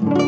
Música